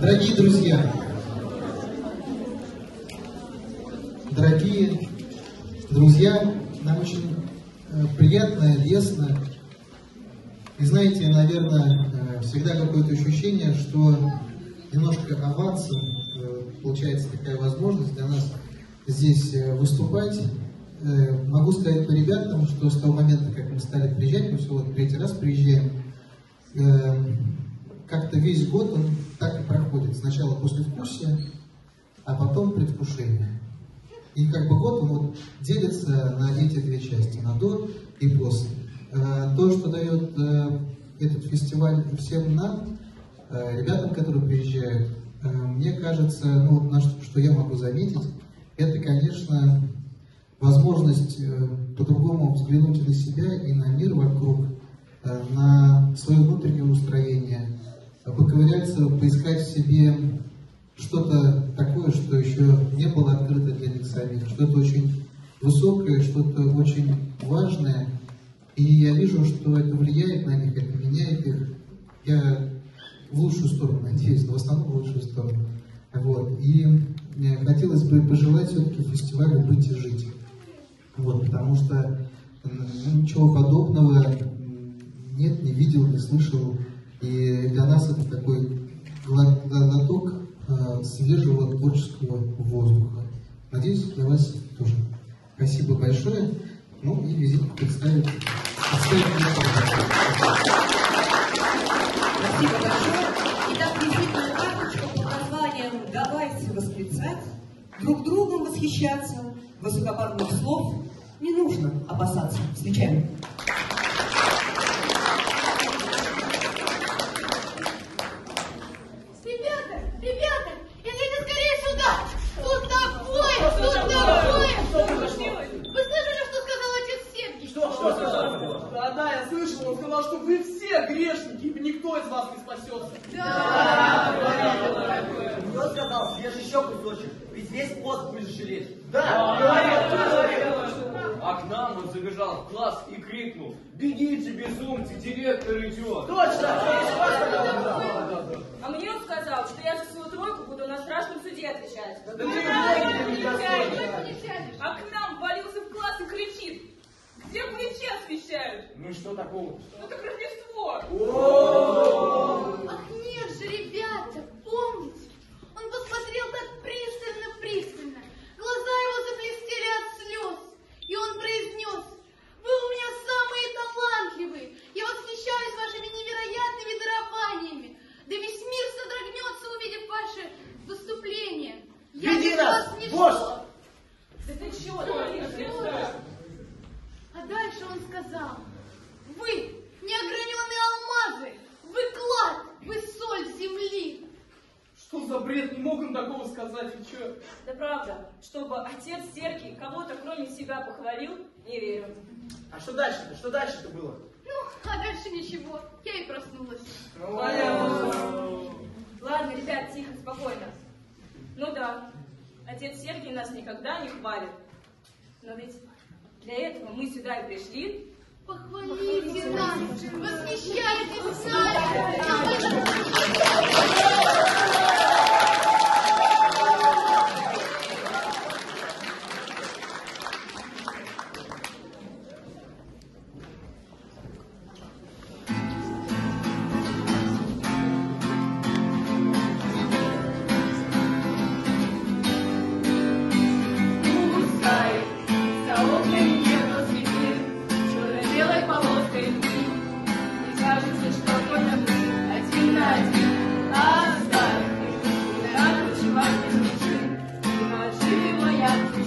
Дорогие друзья, дорогие друзья, нам очень э, приятно, лестно. И знаете, наверное, э, всегда какое-то ощущение, что немножко авансом э, получается такая возможность для нас здесь выступать. Могу сказать по ребятам, что с того момента, как мы стали приезжать, мы все вот третий раз приезжаем, как-то весь год он так и проходит. Сначала послевкусие, а потом предвкушение. И как бы год он вот делится на эти две части, на до и после. Э, то, что дает э, этот фестиваль всем нам, э, ребятам, которые приезжают, мне кажется, ну, на что, я могу заметить, это, конечно, возможность по-другому взглянуть на себя и на мир вокруг, на свое внутреннее устроение, поковыряться, поискать в себе что-то такое, что еще не было открыто для них самих, что-то очень высокое, что-то очень важное. И я вижу, что это влияет на них, это меняет их. Я в лучшую сторону, надеюсь, но в основном в лучшую сторону. Вот. И хотелось бы пожелать все-таки фестивалю быть и жить. Вот, потому что ничего подобного нет, не видел, не слышал. И для нас это такой глоток э, свежего творческого воздуха. Надеюсь, для вас тоже. Спасибо большое. Ну и визитку представить. Спасибо большое. Итак, визитная карточка под названием «Давайте восклицать», друг другом восхищаться, высокопарных слов не нужно опасаться. Встречаем. слышал, он ну, сказал, что вы все грешники, и никто из вас не спасется. Да, да, да, Кто сказал, съешь еще кусочек, ведь весь пост будешь жалеть. Да, говорил, А к нам он забежал в класс и крикнул, бегите, безумцы, директор идет. Точно! А мне он сказал, что я за свою тройку буду на страшном суде отвечать. Да ты не отвечаешь. А к нам вали Ну и что такого? Это так Рождество! Ах нет же, ребята, помните? Он посмотрел так пристально-пристально. Глаза его заблестели от слез. И он произнес, вы у меня самые талантливые. Я восхищаюсь вашими невероятными дарованиями. Да весь мир содрогнется, увидев ваше выступление. Я Веди нас, вас ничто. бред, не мог он такого сказать, и чё? Да правда, чтобы отец Серки кого-то кроме себя похвалил, не верю. А что дальше-то, что дальше-то было? Ну, а дальше ничего, я и проснулась. Ладно, ребят, тихо, спокойно. Ну да, отец Сергий нас никогда не хвалит. Но ведь для этого мы сюда и пришли. Похвалите нас, восхищайтесь нами! Yeah.